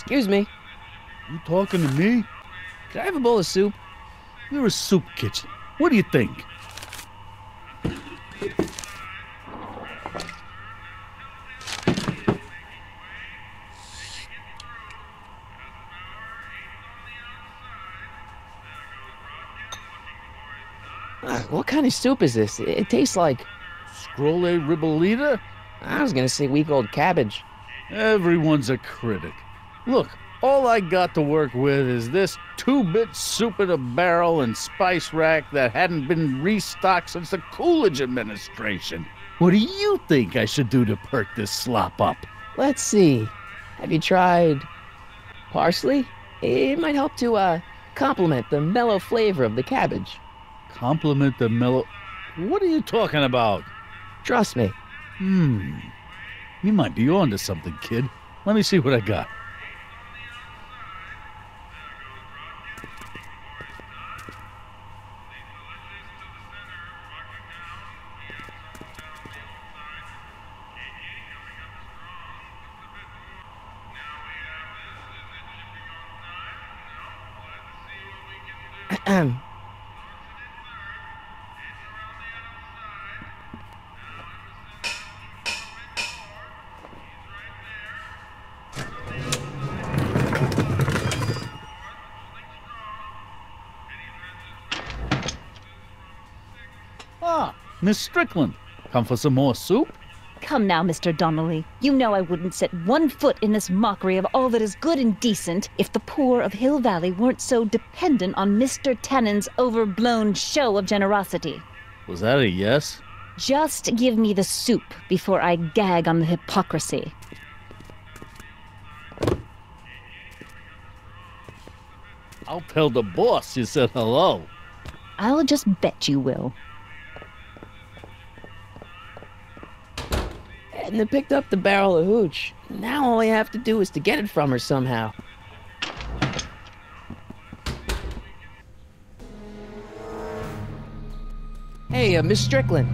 Excuse me. You talking to me? Could I have a bowl of soup? You're a soup kitchen. What do you think? Uh, what kind of soup is this? It, it tastes like. Escarole ribollita? I was gonna say week old cabbage. Everyone's a critic. Look, all I got to work with is this two bit soup in a barrel and spice rack that hadn't been restocked since the Coolidge administration. What do you think I should do to perk this slop up? Let's see. Have you tried parsley? It might help to uh complement the mellow flavor of the cabbage. Complement the mellow. What are you talking about? Trust me. Hmm. You might be onto something, kid. Let me see what I got. Miss Strickland. Come for some more soup? Come now, Mr. Donnelly. You know I wouldn't set one foot in this mockery of all that is good and decent if the poor of Hill Valley weren't so dependent on Mr. Tannen's overblown show of generosity. Was that a yes? Just give me the soup before I gag on the hypocrisy. I'll tell the boss you said hello. I'll just bet you will. Edna picked up the barrel of hooch. Now all I have to do is to get it from her somehow. Hey, uh, Miss Strickland.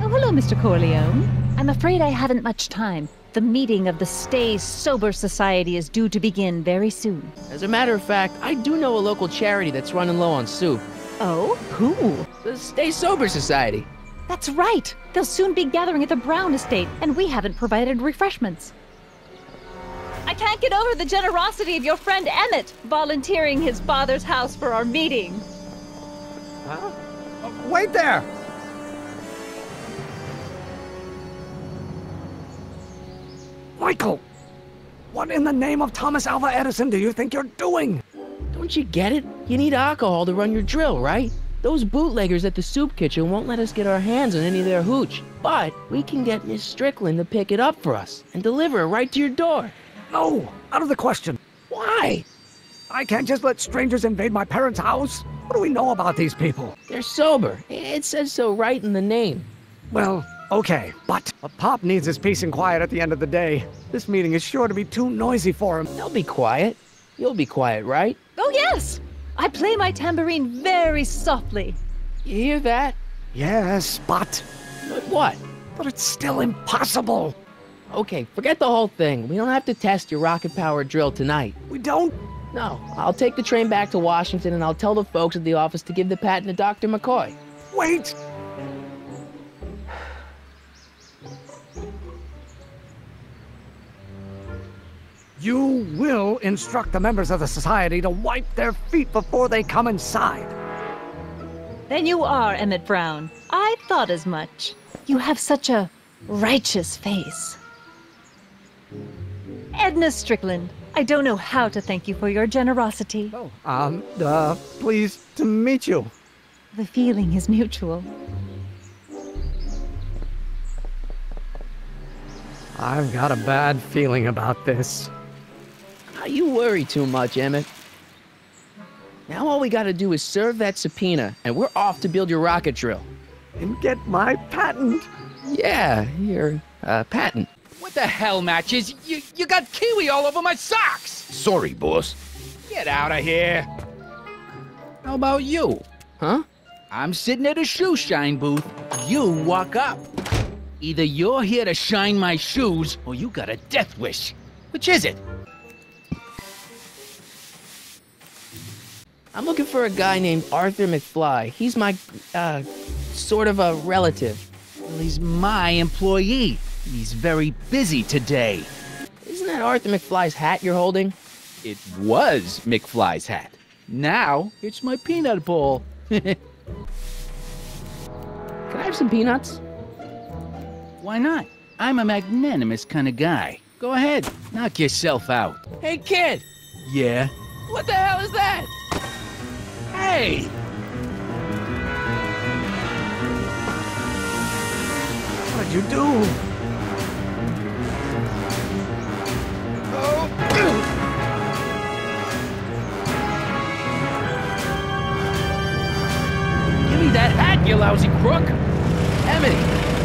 Oh, hello, Mr. Corleone. I'm afraid I haven't much time. The meeting of the Stay Sober Society is due to begin very soon. As a matter of fact, I do know a local charity that's running low on soup. Oh? Who? The Stay Sober Society. That's right. They'll soon be gathering at the Brown estate, and we haven't provided refreshments. I can't get over the generosity of your friend Emmett volunteering his father's house for our meeting. Huh? Uh, wait there! Michael! What in the name of Thomas Alva Edison do you think you're doing? Don't you get it? You need alcohol to run your drill, right? Those bootleggers at the soup kitchen won't let us get our hands on any of their hooch. But we can get Miss Strickland to pick it up for us and deliver it right to your door. No, out of the question. Why? I can't just let strangers invade my parents' house. What do we know about these people? They're sober. It says so right in the name. Well, okay, but a pop needs his peace and quiet at the end of the day. This meeting is sure to be too noisy for him. They'll be quiet. You'll be quiet, right? Oh, yes! I play my tambourine very softly. You hear that? Yes, but. But what? But it's still impossible. Okay, forget the whole thing. We don't have to test your rocket powered drill tonight. We don't? No, I'll take the train back to Washington and I'll tell the folks at the office to give the patent to Dr. McCoy. Wait! You will instruct the members of the society to wipe their feet before they come inside. Then you are Emmett Brown. I thought as much. You have such a righteous face. Edna Strickland, I don't know how to thank you for your generosity. Oh, um, uh, pleased to meet you. The feeling is mutual. I've got a bad feeling about this. Now, you worry too much, Emmett. Now all we gotta do is serve that subpoena, and we're off to build your rocket drill. And get my patent. Yeah, your uh, patent. What the hell, Matches? You, you got kiwi all over my socks! Sorry, boss. Get out of here! How about you? Huh? I'm sitting at a shoe shine booth. You walk up. Either you're here to shine my shoes, or you got a death wish. Which is it? I'm looking for a guy named Arthur McFly. He's my, uh, sort of a relative. Well, he's my employee. He's very busy today. Isn't that Arthur McFly's hat you're holding? It was McFly's hat. Now it's my peanut bowl. Can I have some peanuts? Why not? I'm a magnanimous kind of guy. Go ahead, knock yourself out. Hey, kid! Yeah? What the hell is that? Hey! What'd you do? Give me that hat, you lousy crook! Emmett!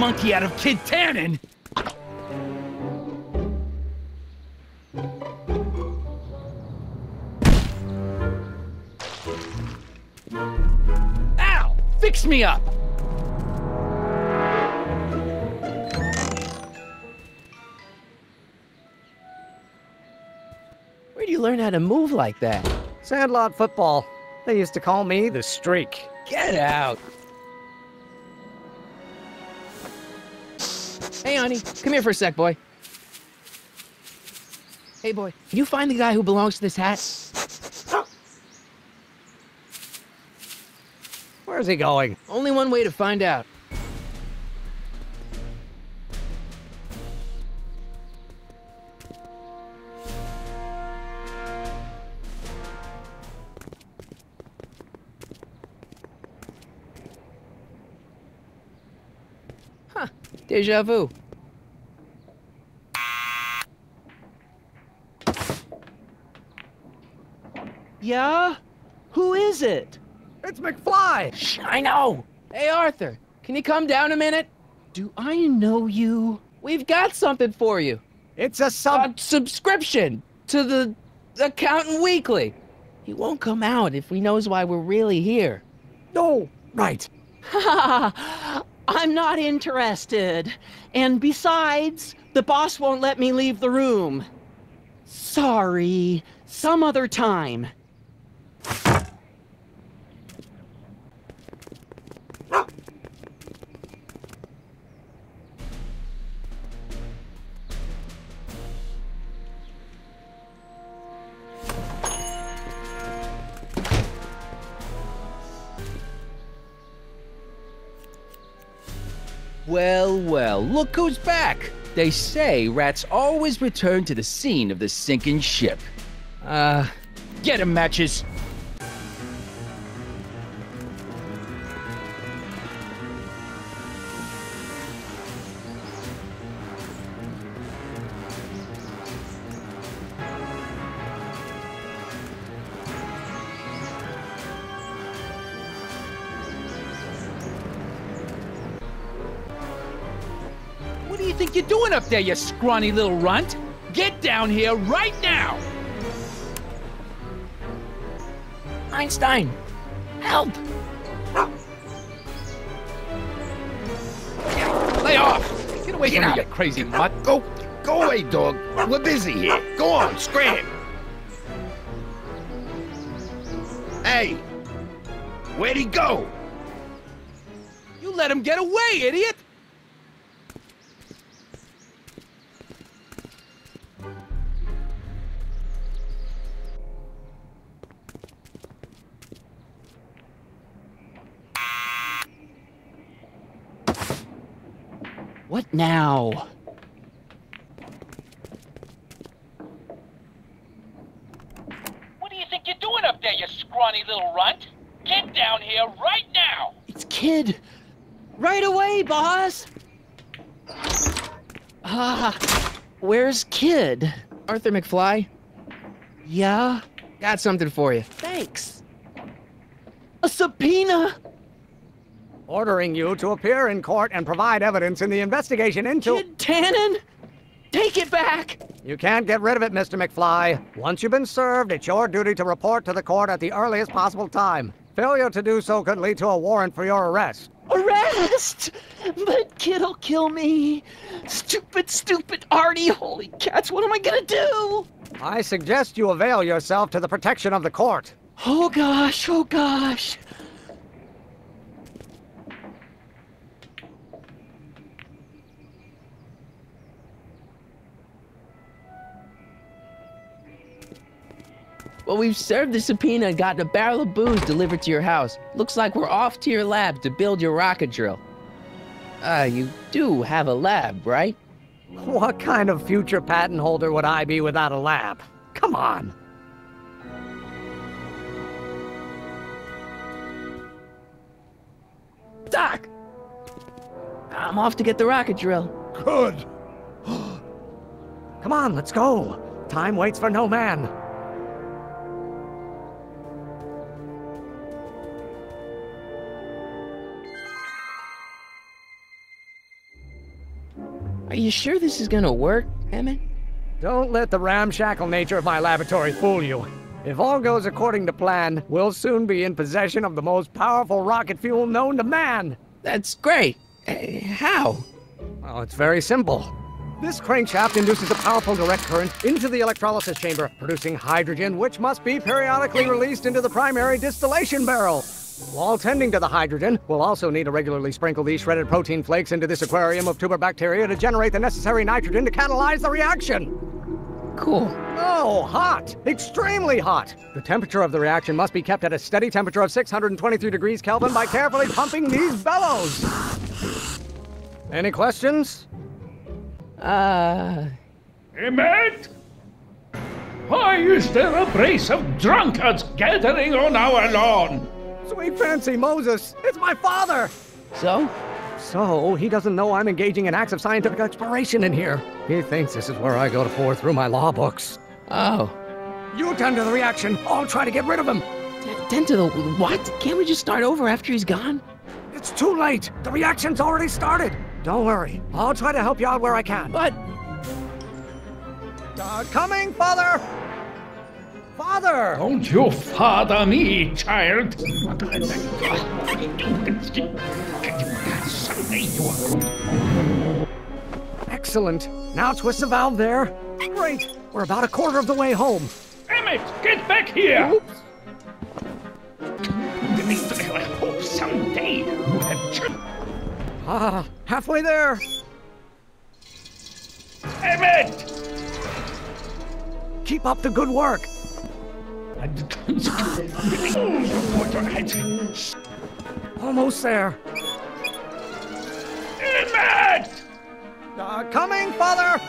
Monkey out of Kid Tannen! Ow! Fix me up! Where'd you learn how to move like that? Sandlot football. They used to call me the streak. Get out! Hey, honey, come here for a sec, boy. Hey, boy, can you find the guy who belongs to this hat? Where's he going? Only one way to find out. Deja vu. Yeah? Who is it? It's McFly! Shh, I know! Hey, Arthur, can you come down a minute? Do I know you? We've got something for you. It's a sub. a subscription to the Accountant Weekly. He won't come out if he knows why we're really here. no! Right. I'm not interested. And besides, the boss won't let me leave the room. Sorry. Some other time. Look who's back! They say rats always return to the scene of the sinking ship. Uh, get 'em, matches! Think you're doing up there, you scrawny little runt? Get down here right now! Einstein, help! Lay off! Get away from me, you crazy mutt! Go, go away, dog! We're busy here. Go on, scram! Hey! Where'd he go? You let him get away, idiot! What now? What do you think you're doing up there, you scrawny little runt? Get down here right now! It's Kid. Right away, boss. Ah, where's Kid? Arthur McFly, Yeah? got something for you. Thanks. A subpoena? Ordering you to appear in court and provide evidence in the investigation into. Kid Tannen, take it back. You can't get rid of it, Mr. McFly. Once you've been served, it's your duty to report to the court at the earliest possible time. Failure to do so could lead to a warrant for your arrest. Arrest! But kid'll kill me. Stupid, stupid Artie. Holy cats, what am I gonna do? I suggest you avail yourself to the protection of the court. Oh gosh, oh gosh. Well, we've served the subpoena and gotten a barrel of booze delivered to your house. Looks like we're off to your lab to build your rocket drill. Uh, you do have a lab, right? What kind of future patent holder would I be without a lab? Come on. Doc! I'm off to get the rocket drill. Good. Come on, let's go. Time waits for no man. Are you sure this is gonna work, Emmett? Don't let the ramshackle nature of my laboratory fool you. If all goes according to plan, we'll soon be in possession of the most powerful rocket fuel known to man. That's great. Uh, how? Well, it's very simple. This crankshaft induces a powerful direct current into the electrolysis chamber, producing hydrogen, which must be periodically released into the primary distillation barrel. While tending to the hydrogen, we'll also need to regularly sprinkle these shredded protein flakes into this aquarium of tuber bacteria to generate the necessary nitrogen to catalyze the reaction. Cool. Oh, hot! Extremely hot! The temperature of the reaction must be kept at a steady temperature of 623 degrees Kelvin by carefully pumping these bellows. Any questions? Uh, Emmett? Why is there a brace of drunkards gathering on our lawn? Sweet fancy Moses, it's my father! so? So, he doesn't know I'm engaging in acts of scientific exploration in here. He thinks this is where I go to pour through my law books. Oh. You tend to the reaction, I'll try to get rid of him. Tend to the. What? Can't we just start over after he's gone? It's too late. The reaction's already started. Don't worry, I'll try to help you out where I can. But. Uh, coming, father! Father! Don't you father me, child. Excellent. Now twist the valve there. Great. We're about a quarter of the way home. Emmett, get back here! Oops. I hope someday you have ch- Ah, halfway there. Emmett! Keep up the good work. Almost there. Uh, coming, father!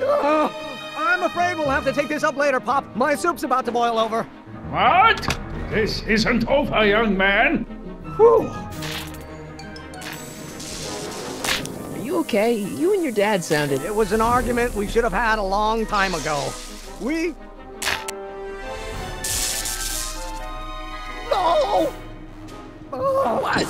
Oh, I'm afraid we'll have to take this up later, Pop. My soup's about to boil over. What? This isn't over, young man. Whew. Okay? You and your dad sounded. It was an argument we should have had a long time ago. We. No! What?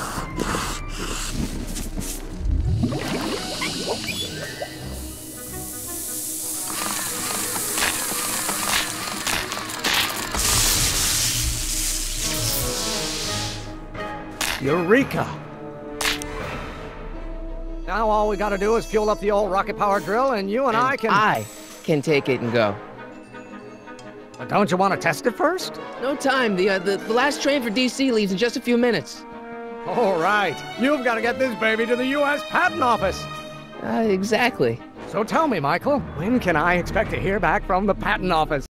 Eureka! Now all we gotta do is fuel up the old rocket power drill, and you and, I can. I can take it and go. But don't you want to test it first? No time. The, uh, the the last train for DC leaves in just a few minutes. All right. You've got to get this baby to the U.S. Patent Office. Uh, exactly. So tell me, Michael, when can I expect to hear back from the Patent Office?